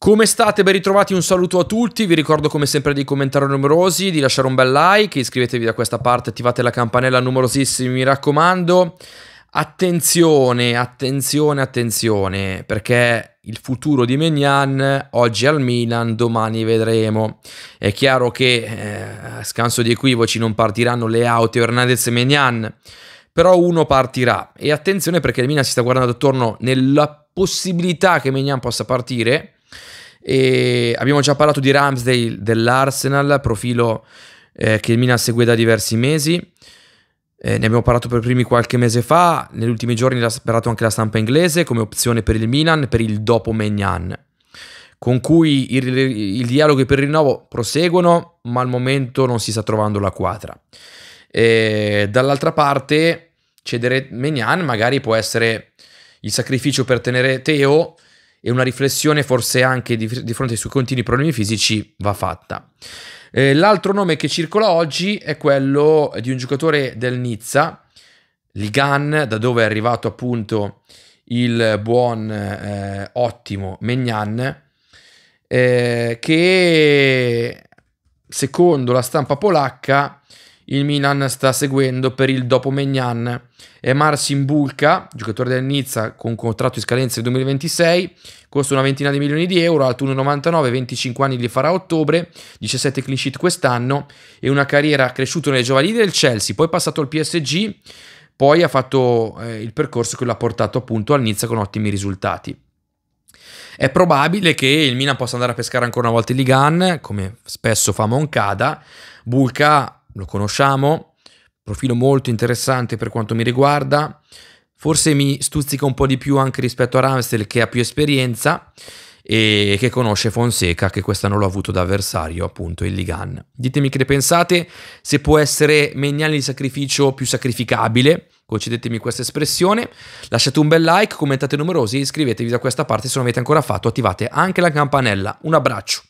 Come state? Ben ritrovati, un saluto a tutti, vi ricordo come sempre di commentare numerosi, di lasciare un bel like, iscrivetevi da questa parte, attivate la campanella numerosissimi, mi raccomando. Attenzione, attenzione, attenzione, perché il futuro di Megnan oggi al Milan, domani vedremo. È chiaro che eh, a scanso di equivoci non partiranno le auto Hernandez e Megnan, però uno partirà. E attenzione perché il Milan si sta guardando attorno nella possibilità che Megnan possa partire e abbiamo già parlato di Ramsdale dell'Arsenal, profilo eh, che il Milan segue da diversi mesi. Eh, ne abbiamo parlato per primi qualche mese fa, negli ultimi giorni l'ha sperato anche la stampa inglese come opzione per il Milan per il dopo Megnan, con cui il, il dialogo per il rinnovo proseguono, ma al momento non si sta trovando la quadra. E dall'altra parte, cedere Megnan magari può essere il sacrificio per tenere Teo e una riflessione forse anche di, di fronte ai suoi continui problemi fisici va fatta. Eh, l'altro nome che circola oggi è quello di un giocatore del Nizza, Ligan, da dove è arrivato appunto il buon eh, ottimo Megnan, eh, che secondo la stampa polacca il Milan sta seguendo per il dopo Megnan. È Marcin Bulka, giocatore del Nizza con contratto in scadenza del 2026, costa una ventina di milioni di euro, alto 1,99, 25 anni li farà a ottobre, 17 clean sheet quest'anno e una carriera cresciuta nelle giovanili del Chelsea, poi passato al PSG, poi ha fatto eh, il percorso che l'ha portato appunto al Nizza con ottimi risultati. È probabile che il Milan possa andare a pescare ancora una volta il Ligan, come spesso fa Moncada. Bulka lo conosciamo, profilo molto interessante per quanto mi riguarda. Forse mi stuzzica un po' di più anche rispetto a Ramsdale che ha più esperienza e che conosce Fonseca che quest'anno l'ha avuto da avversario appunto il Ligan. Ditemi che ne pensate, se può essere Megnani di sacrificio più sacrificabile, concedetemi questa espressione, lasciate un bel like, commentate numerosi, iscrivetevi da questa parte se non avete ancora fatto, attivate anche la campanella. Un abbraccio.